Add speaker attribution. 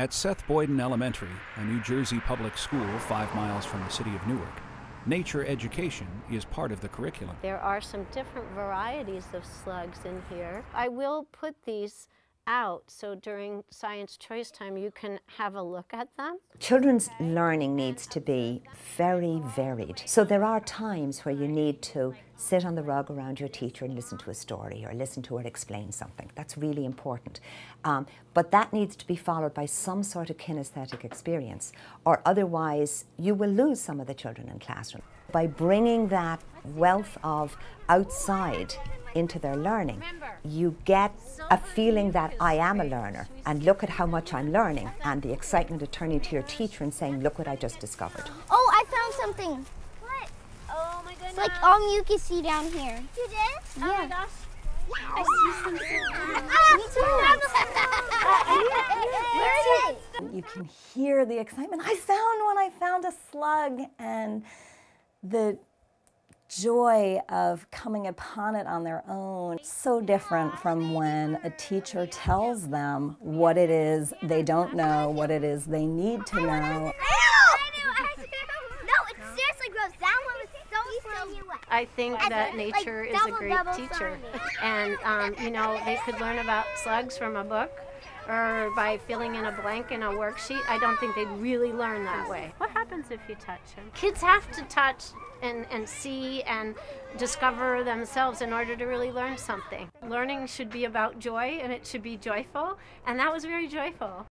Speaker 1: At Seth Boyden Elementary, a New Jersey public school five miles from the city of Newark, nature education is part of the curriculum.
Speaker 2: There are some different varieties of slugs in here. I will put these out so during science choice time you can have a look at them.
Speaker 3: Children's learning needs to be very varied. So there are times where you need to sit on the rug around your teacher and listen to a story or listen to her explain something. That's really important. Um, but that needs to be followed by some sort of kinesthetic experience or otherwise you will lose some of the children in classroom. By bringing that wealth of outside into their learning, you get a feeling that I am a learner and look at how much I'm learning and the excitement of turning to your teacher and saying, look what I just discovered.
Speaker 4: Oh, I found something.
Speaker 5: What? Oh my goodness.
Speaker 4: It's like all mucusy down here.
Speaker 5: You did?
Speaker 4: Yeah.
Speaker 5: Oh my gosh.
Speaker 4: I see something. Ah. Ah, Where is it?
Speaker 6: You can hear the excitement. I found one, I found a slug, and the joy of coming upon it on their own. So different from when a teacher tells them what it is they don't know, what it is they need to know.
Speaker 4: No, it's seriously gross. That one was so slimy.
Speaker 2: I think that nature is a great teacher. And, um, you know, they could learn about slugs from a book or by filling in a blank in a worksheet. I don't think they'd really learn that way. What happens if you touch them? Kids have to touch and, and see and discover themselves in order to really learn something. Learning should be about joy and it should be joyful, and that was very joyful.